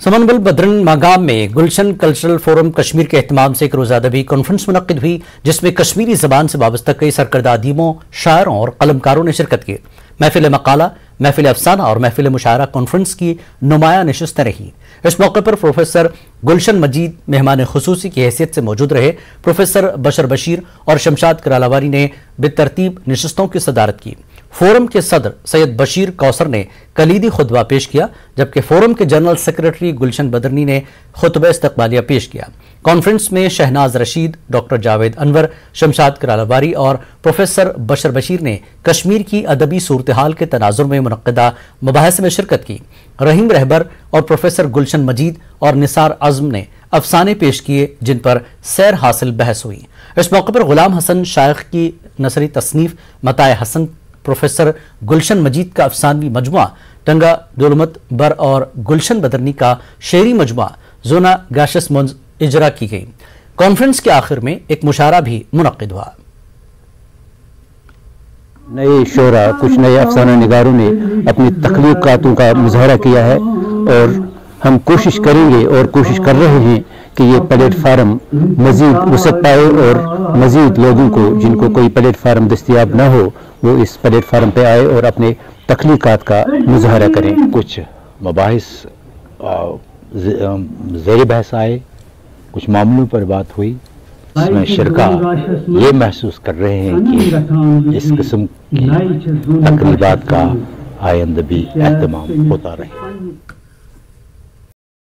समनबल बद्रन मागाम में गुलशन cultural forum Kashmir के अहतमाम से एक रोज़ा अदबी कॉन्फ्रेंस मुनद हुई, जिसमें कश्मीरी जबान से वाबस्ता कई सरकर्दा अदीमों शायरों और कलमकारों ने शिरकत की। महफिल मकाला, महफिल अफसाना और महफिल मुशायरा कॉन्फ्रेंस की नुमाया नशस्तें रहीं। इस मौके पर प्रोफेसर गुलशन मजीद मेहमान खसूसी की हैसियत से मौजूद रहे प्रोफेसर बशर बशीर और शमशाद करालावारी ने बेतरतीब नशस्तों की सदारत की। फोरम के सदर सैयद बशीर कौसर ने कलीदी खुतबा पेश किया, जबकि फोरम के जनरल सेक्रेटरी गुलशन बदरनी ने खुतब इस्तकबालिया पेश किया। कॉन्फ्रेंस में शहनाज रशीद, डॉक्टर जावेद अनवर, शमशाद करालावारी और प्रोफेसर बशर बशीर ने कश्मीर की अदबी सूरत हाल के तनाजुर में मनदा मबास में शिरकत की। रहीम रहबर और प्रोफेसर गुलशन मजीद और निसार आज़म ने अफसाने पेश किए, जिन पर सैर हासिल बहस हुई। इस मौके पर गुलाम हसन शायख की नसरी तसनीफ, मताए हसन, प्रोफेसर गुलशन मजीद का अफसानवी मजमु टंगा दुलमत बर और गुलशन बदरनी का शेरी मजमु जोना गाशस मंज इजरा की गई। कॉन्फ्रेंस के आखिर में एक मुशारा भी मुनद हुआ। नए शोरा, कुछ नए अफसाना निगारों ने अपनी तख्लीक़ातों का मुजाहरा किया है। और हम कोशिश करेंगे और कोशिश कर रहे हैं कि ये प्लेटफार्म मजीद वसत पाए और मजीद लोगों को, जिनको कोई प्लेटफार्म दस्तियाब ना हो, वो इस प्लेटफार्म पे आए और अपने तख्लीक़ात का मुजाहरा करें। कुछ मबास जेर बहस आए, कुछ मामलों पर बात हुई इसमें शिरका ये महसूस कर रहे हैं कि इस किस्म की तकरीबा का आयंद भी अहतमाम होता रहे।